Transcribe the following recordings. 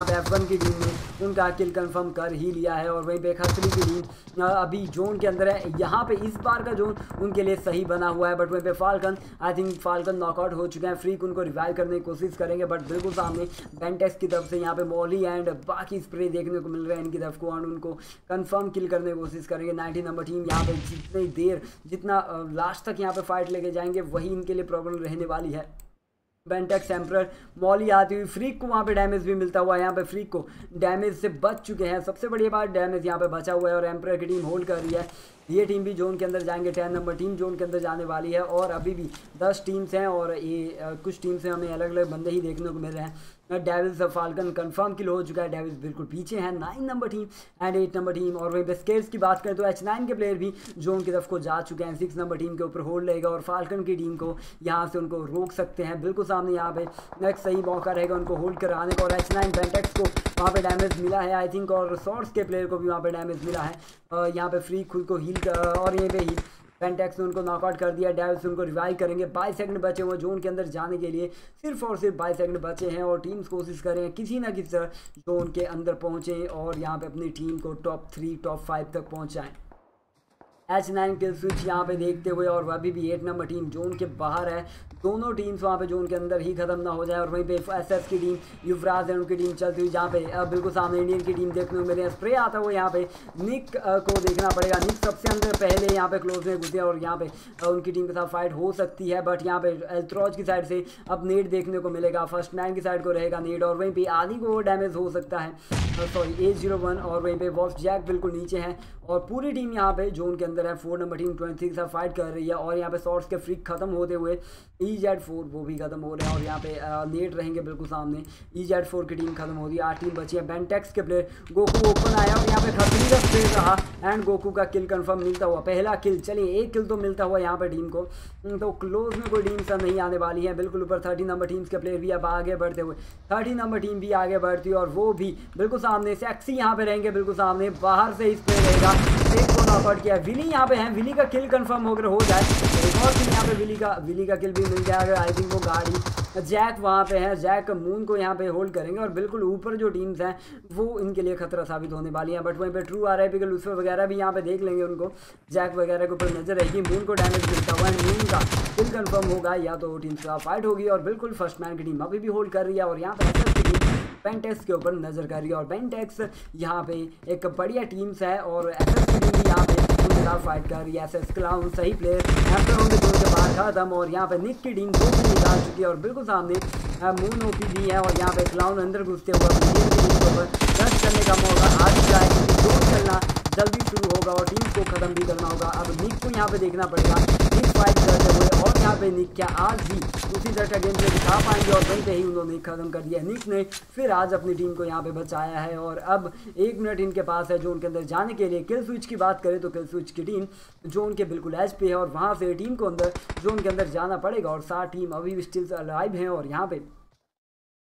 F one की team ने उनका किल कंफर्म कर ही लिया है और वहीं पे की टीम अभी जोन के अंदर है। यहाँ पे इस बार का जोन उनके लिए सही बना हुआ है बट वहीं पे Falcon I think Falcon knockout हो चुके हैं। फ्रीक उनको रिवाइव करने की कोशिश करेंगे बट बिल्कुल सामने बेंटेक्स की तरफ़ से यहाँ पे मॉली एंड बाकी स्प्रे देखने को मिल रहे हैं इनकी तरफ़ को एंड उनको कन्फर्म किल करने की कोशिश करेंगे। नाइनटीन नंबर टीम यहाँ पर जितनी देर, जितना लास्ट तक यहाँ पे फाइट लेके जाएँगे, वही इनके लिए प्रॉब्लम रहने वाली है। बेंटेक्स एम्प्रर मॉली आती हुई। फ्रीक को वहाँ पे डैमेज भी मिलता हुआ है। यहाँ पे फ्रीक को डैमेज से बच चुके हैं। सबसे बड़ी बात डैमेज यहाँ पे बचा हुआ है और एम्प्रर की टीम होल्ड कर रही है। ये टीम भी जोन के अंदर जाएँगे। टेन नंबर टीम जोन के अंदर जाने वाली है और अभी भी दस टीम्स हैं और ये कुछ टीम्स हैं हमें अलग अलग बंदे ही देखने को मिल रहे हैं। डेविल्स फाल्कन कंफर्म किल हो चुका है। डेविल्स बिल्कुल पीछे हैं nine number team and eight number team और वहीं पे स्केल्स की बात करें तो एच नाइन के प्लेयर भी जो की तरफ़ को जा चुके हैं सिक्स नंबर टीम के ऊपर होल्ड रहेगा और फाल्कन की टीम को यहाँ से उनको रोक सकते हैं। बिल्कुल सामने यहाँ पे नेक्स्ट सही मौका रहेगा उनको होल्ड कराने का और एच नाइन बेंटेक्स को वहाँ पे डैमेज मिला है आई थिंक और सॉर्ट्स के प्लेयर को भी वहाँ पे डैमेज मिला है। यहाँ पे फ्री खुद को हील और ये पे ही पेंटेक्स ने उनको नॉकआउट कर दिया डेविल्स उनको रिवाइव करेंगे। बाईस सेकंड बचे हुए जोन के अंदर जाने के लिए। सिर्फ़ और सिर्फ़ बाईस सेकंड बचे हैं और टीम्स कोशिश करें किसी ना किसी तरह जोन के अंदर पहुँचें और यहाँ पर अपनी टीम को टॉप थ्री टॉप फाइव तक पहुँचाएँ। एच नाइन किल स्विच यहाँ पे देखते हुए और अभी भी एट नंबर टीम जोन के बाहर है। दोनों टीम्स वहाँ पे जोन के अंदर ही खत्म ना हो जाए और वहीं पे एस एस की टीम युवराज है उनकी टीम चलती हुई जहाँ पे बिल्कुल सामने इंडियन की टीम देखने को मिले स्प्रे आता हुआ यहाँ पे निक को देखना पड़ेगा। निक सबसे अंदर पहले यहाँ पे क्लोज में घुसे और यहाँ पे उनकी टीम के साथ फाइट हो सकती है बट यहाँ पे एल्ट्रॉज की साइड से अब नेट देखने को मिलेगा। फ़र्स्ट मैन की साइड को रहेगा नेट और वहीं पे आदि को डैमेज हो सकता है। सॉरी एट ज़ीरो वन और वहीं पे वॉफ जैक बिल्कुल नीचे हैं और पूरी टीम यहाँ पे जोन के अंदर है फोर नंबर टीम ट्वेंटी के साथ फाइट कर रही है और यहाँ पे शॉर्ट्स के फ्रिक खत्म होते हुए ई जेड फोर वो भी खत्म हो रहे हैं और यहाँ पे नेट रहेंगे बिल्कुल सामने। ई जेड फोर की टीम खत्म हो रही है आठ टीम बची है। बेंटेक्स के प्लेयर गोकू ओपन आया और यहाँ पे खतरी का प्लेयर रहा एंड गोकू का किल कंफर्म मिलता हुआ, पहला किल चलिए एक किल तो मिलता हुआ यहाँ पे टीम को। तो क्लोज में कोई टीम सब नहीं आने वाली है, बिल्कुल ऊपर थर्टी नंबर टीम्स के प्लेयर भी अब आगे बढ़ते हुए थर्टी नंबर टीम भी आगे बढ़ती है और वो भी बिल्कुल सामने सेक्सी यहाँ पे रहेंगे बिल्कुल सामने, बाहर से इस प्लेयर रहेगा। एक को नॉकआउट किया। विली यहाँ पे है। विली का किल कंफर्म होकर हो जाए। एक और किल यहाँ पे विली का विली का किल भी मिल जाएगा आई थिंक वो गाड़ी जैक वहाँ पे है। जैक मून को यहाँ पे होल्ड करेंगे और बिल्कुल ऊपर जो टीम्स हैं, वो इनके लिए खतरा साबित होने वाली हैं। बट वहीं पे ट्रू आ रहा है बिकॉल लूसफर वगैरह भी यहाँ पे देख लेंगे उनको। जैक वगैरह के ऊपर नज़र रहेगी। मून को डैमेज मिलता हुआ है। मून का किल कन्फर्म होगा। या तो टीम से फाइट होगी और बिल्कुल फ़र्स्ट मैन की टीम अभी भी होल्ड कर रही है और यहाँ पे की टीम पेंटेक्स के ऊपर नज़र कर रही है और पेंटेक्स यहाँ पे एक बढ़िया टीम्स है और एस टीम भी यहाँ पे फाइट कर रही है। एस एस क्लाउन सही प्लेयर एफ्टर होंगे दो के बाद खत्म और यहाँ पे निक की टीम दो भी निकाल चुकी है और बिल्कुल सामने मून ओपी भी है और यहाँ पे क्लाउन अंदर घुसते हुए रश करने का मौका आ चुका है क्योंकि ज़ोर चलना जल्दी शुरू होगा और टीम को खत्म भी करना होगा। अब निक को यहाँ पे देखना पड़ेगा। निक फाइट करते हुए यहाँ पे निक क्या आज भी उसी तरह का गेम प्ले दिखा पाएँगे और पे ही उन्होंने खत्म कर दिया। निक ने फिर आज अपनी टीम को यहाँ पे बचाया है और अब एक मिनट इनके पास है जो उनके अंदर जाने के लिए। किल स्विच की बात करें तो किल स्विच की टीम जो उनके बिल्कुल एज पे है और वहाँ से टीम को अंदर, जो उनके अंदर जाना पड़ेगा और सात टीम अभी भी स्टिल अलाइव हैं और यहाँ पे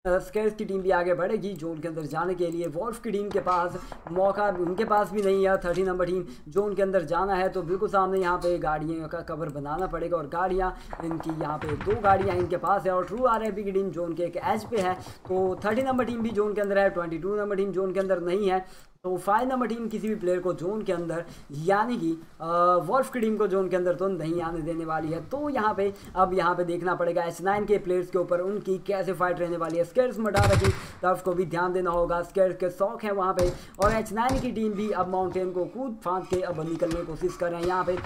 स्केल्स की टीम भी आगे बढ़ेगी जोन के अंदर जाने के लिए। वॉल्फ की टीम के पास मौका उनके पास भी नहीं है थर्टी नंबर टीम जोन के अंदर जाना है तो बिल्कुल सामने यहाँ पे गाड़ियों का कवर बनाना पड़ेगा और गाड़ियाँ, इनकी यहाँ पे दो गाड़ियाँ इनके पास है और ट्रू आर की टीम जोन के एक एच पे है। तो थर्टी नंबर टीम भी जोन के अंदर है ट्वेंटी नंबर टीम जोन के अंदर नहीं है। तो फाइव नंबर टीम किसी भी प्लेयर को जोन के अंदर, यानी कि वॉल्फ की टीम को जोन के अंदर तो नहीं आने देने वाली है। तो यहाँ पे, अब यहाँ पे देखना पड़ेगा एच नाइन के प्लेयर्स के ऊपर, उनकी कैसे फाइट रहने वाली है। स्केर्स मटारा की तरफ़ को भी ध्यान देना होगा। स्केर्स के शौक है वहाँ पे। और एच नाइन की टीम भी अब माउंटेन को कूद फाँद के अब निकलने की कोशिश कर रहे हैं। यहाँ पे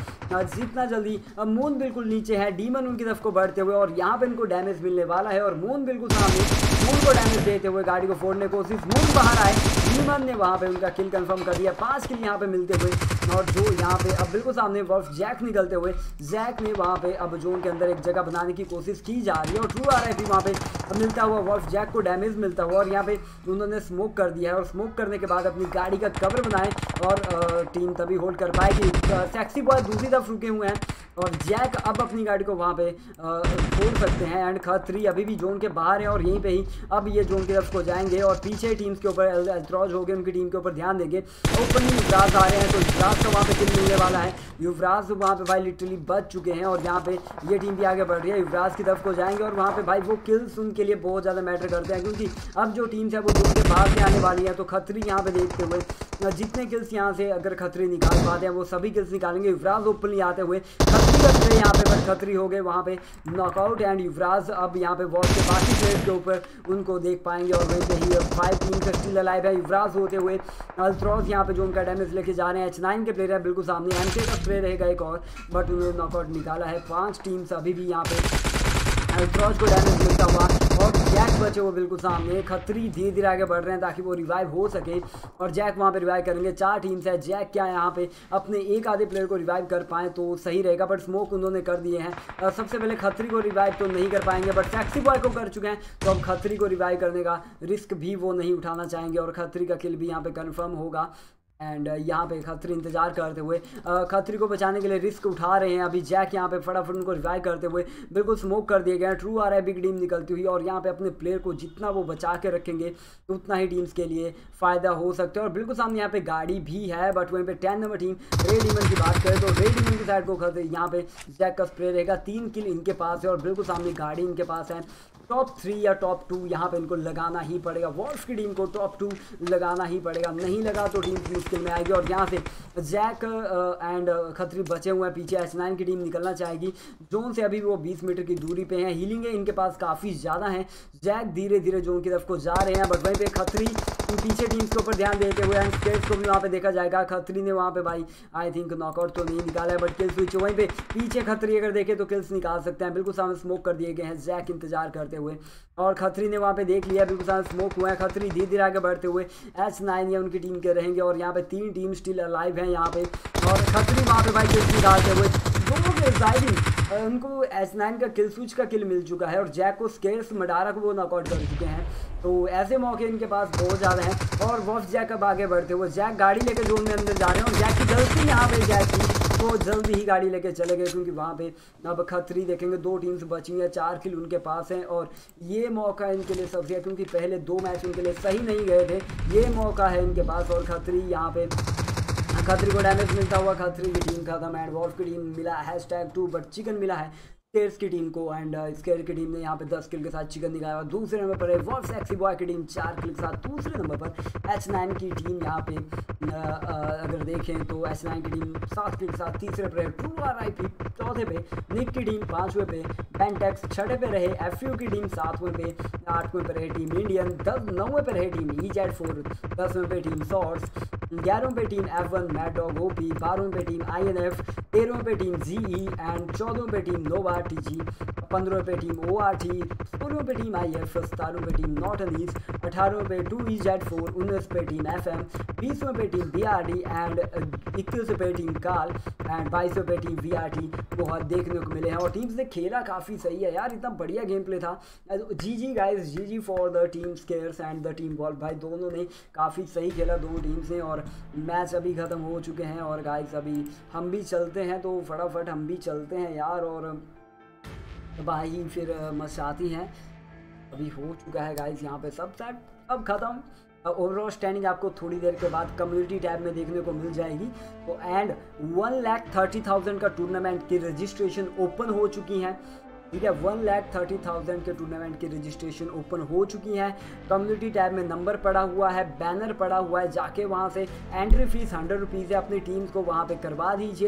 जितना जल्दी अब मून बिल्कुल नीचे है। डीमन उनकी तरफ़ को बढ़ते हुए और यहाँ पे इनको डैमेज मिलने वाला है। और मून बिल्कुल सामने मून को डैमेज देते हुए गाड़ी को फोड़ने की कोशिश। मून बाहर आए। डीमन ने वहाँ पे उनका किल कंफर्म कर दिया। पाँच किल यहाँ पे मिलते हुए, और जो यहाँ पे अब बिल्कुल सामने वर्फ जैक निकलते हुए जैक ने वहाँ पे अब जोन के अंदर एक जगह बनाने की कोशिश की जा रही है, और ट्रू आ रहा है वहाँ पे मिलता हुआ वर्फ जैक को डैमेज मिलता हुआ, और यहाँ पे उन्होंने स्मोक कर दिया है, और स्मोक करने के बाद अपनी गाड़ी का कवर बनाए, और टीम तभी होल्ड कर पाएगी सेक्सी बॉय दूसरी तरफ़ रुके हुए हैं, और जैक अब अपनी गाड़ी को वहाँ पे छोड़ सकते हैं एंड खतरी अभी भी जोन के बाहर है, और यहीं पे ही अब ये जोन की तरफ़ को जाएँगे, और पीछे टीम्स के ऊपर एल्ट्रॉज हो गए, उनकी टीम के ऊपर ध्यान देंगे। ओपनिंग युवराज आ रहे हैं तो युवराज का वहाँ पे किल मिलने वाला है। युवराज वहाँ पे भाई लिटरली बच चुके हैं और यहाँ पे ये टीम भी आगे बढ़ रही है। युवराज की तरफ़ को जाएँगे और वहाँ पे भाई वो किल्स उनके लिए बहुत ज़्यादा मैटर करते हैं, क्योंकि अब जो टीम्स है वो जोन के बाहर से आने वाली है तो खतरी यहाँ पे देखते हुए, जितने किल्स यहाँ से अगर खतरी निकाल पाते हैं, वो सभी किल्स निकालेंगे। युवराज ओपनली आते हुए, खतरी का यहाँ पे बट खतरी हो गए, वहाँ पे नॉकआउट एंड युवराज अब यहाँ पे वॉल के बाकी प्लेयर्स के ऊपर उनको देख पाएँगे और वैसे ही फाइव टीम का स्टिल अलाइव है। युवराज होते हुए अल्ट्रॉस यहाँ पे जो उनका डैमेज लेके जा रहे हैं एच नाइन के प्लेयर है, बिल्कुल सामने एम का प्लेयर रहेगा एक और बट उन्होंने नॉकआउट निकाला है। पाँच टीम्स अभी भी यहाँ पे अल्ट्रॉज को डैमेज मिलता हुआ बचे वो बिल्कुल सामने खतरी धीरे धीरे आगे बढ़ रहे हैं ताकि वो रिवाइव हो सके और जैक वहाँ पे रिवाइव करेंगे। चार टीम्स है। जैक क्या यहाँ पे अपने एक आधे प्लेयर को रिवाइव कर पाए तो सही रहेगा बट स्मोक उन्होंने कर दिए हैं। सबसे पहले खतरी को रिवाइव तो नहीं कर पाएँगे बट टैक्सी बॉय को कर चुके हैं। तो अब खतरी को रिवाइव करने का रिस्क भी वो नहीं उठाना चाहेंगे और खतरी का किल भी यहाँ पे कन्फर्म होगा। एंड uh, यहाँ पे खतरी इंतज़ार करते हुए uh, खतरी को बचाने के लिए रिस्क उठा रहे हैं। अभी जैक यहाँ पे फटाफट उनको रिवाइव करते हुए बिल्कुल स्मोक कर दिए गए हैं। ट्रू आ रहा है बिग टीम निकलती हुई और यहाँ पे अपने प्लेयर को जितना वो बचा के रखेंगे उतना ही टीम्स के लिए फ़ायदा हो सकता है। और बिल्कुल सामने यहाँ पे गाड़ी भी है बट वहीं पे टेन नंबर टीम रेड ईमन की बात करें तो रेड ईमन की साइड को खतरे यहाँ पे जैक का स्प्रे रहेगा। तीन किल इनके पास है और बिल्कुल सामने गाड़ी इनके पास है। टॉप थ्री या टॉप टू, यहाँ पे इनको लगाना ही पड़ेगा। वॉल्स की टीम को टॉप टू लगाना ही पड़ेगा। नहीं लगा तो टीम मुश्किल में आएगी। और यहाँ से जैक एंड खतरी बचे हुए हैं। पीछे एच नाइन की टीम निकलना चाहेगी। जोन से अभी वो 20 मीटर की दूरी पे हैं। हीलिंगे इनके पास काफ़ी ज़्यादा हैं। जैक धीरे धीरे जोन की तरफ़ को जा रहे हैं। बट वहीं पर खतरी पीछे टीम्स के ऊपर ध्यान देते हुए एंड स्टेट्स को भी वहाँ पे देखा जाएगा। खतरी ने वहाँ पे भाई आई थिंक नॉकआउट तो नहीं निकाला है बट किल्स स्विच वहीं पे पीछे खतरी अगर देखे तो किल्स निकाल सकते हैं। बिल्कुल सामने स्मोक कर दिए गए हैं जैक इंतज़ार करते हुए। और खतरी ने वहाँ पे देख लिया, बिल्कुल सामने स्मोक हुआ है। खतरी धीरे धीरे आगे बढ़ते हुए एच नाइन या उनकी टीम के रहेंगे और यहाँ पे तीन टीम स्टिल अलाइव है यहाँ पे। और खतरी वहाँ पे भाई किल्स निकालते हुए दोनों के ड्राइविंग उनको एच नाइन का किल स्विच का किल मिल चुका है और जैक को स्केर्स मडारा को वो नॉकआउट कर चुके हैं। तो ऐसे मौके इनके पास बहुत ज़्यादा हैं और वॉफ जैक अब आगे बढ़ते हुए जैक गाड़ी लेकर जोन में अंदर जा रहे हैं और जैक की गलती यहाँ पे जैक की तो जल्दी ही गाड़ी लेके चले गए क्योंकि वहाँ पे अब खतरी देखेंगे, दो टीम्स बची हैं, चार किल उनके पास हैं और ये मौका इनके लिए सबसे है क्योंकि पहले दो मैच इनके लिए सही नहीं गए थे। ये मौका है इनके पास और खतरी यहाँ पे खतरी को डैमेज मिलता हुआ खतरी की टीम खत्म एंड वॉल्फ की टीम मिला hashtag two but chicken मिला है। स्केर्स की टीम को एंड स्केयर uh, की टीम ने यहाँ पे दस किल के साथ चिकन दिखाया और दूसरे नंबर पर है वॉल्फ एक्सी बॉय की टीम चार किल के साथ दूसरे नंबर पर एच नाइन की टीम यहाँ पे अगर देखें तो एच नाइन की टीम सात किल के साथ तीसरे पर है। टू आर आई पी चौथे पे निक की टीम पाँचवें पे पेंटेक्स छठे पे रहे एफ़ यू की टीम सातवें पे आठवें पे रहे टीम इंडियन दस नौवें पे रहे टीम ई जेड फोर दसवें पे टीम सॉर्ट्स ग्यारहवें पे team F one mad dog O P बारहवें पे टीम आई एन एफ़ तेरहवें पे टीम जी ई एंड चौदहवें पे टीम नोवा टी जी पंद्रह पे टीम ओ आर टी सोलह पे टीम आई एफ़ सतारहवें पे टीम एन ईस्ट अठारहवें पे टू ई जेड फोर उन्नीस पे टीम एफ़ एम बीसवें पे team B R D and इक्कीसवें पे टीम काल एंड बाईसवें पे टीम वी आर टी बहुत देखने को मिले हैं और टीम्स ने खेला काफ़ी सही है यार, इतना बढ़िया गेम प्ले था G G guys G G for the team scares and the team ball भाई दोनों ने काफ़ी सही खेला दोनों टीम्स ने और मैच अभी ख़त्म हो चुके हैं और गाइज़ अभी हम भी चलते हैं तो फटाफट हम भी चलते हैं यार और भाई फिर मचाती हैं अभी हो चुका है गाइस यहाँ पे सब सेट अब ख़त्म। ओवरऑल स्टैंडिंग आपको थोड़ी देर के बाद कम्युनिटी टैब में देखने को मिल जाएगी। तो and one lakh thirty thousand का टूर्नामेंट की रजिस्ट्रेशन ओपन हो चुकी है। ठीक है वन लैख थर्टी थाउज़ेंड के टूर्नामेंट की रजिस्ट्रेशन ओपन हो चुकी है। कम्युनिटी टैब में नंबर पड़ा हुआ है बैनर पड़ा हुआ है, जाके वहाँ से एंट्री फ़ीस हंड्रेड रुपीज़ है। अपनी टीम को वहाँ पे करवा दीजिए।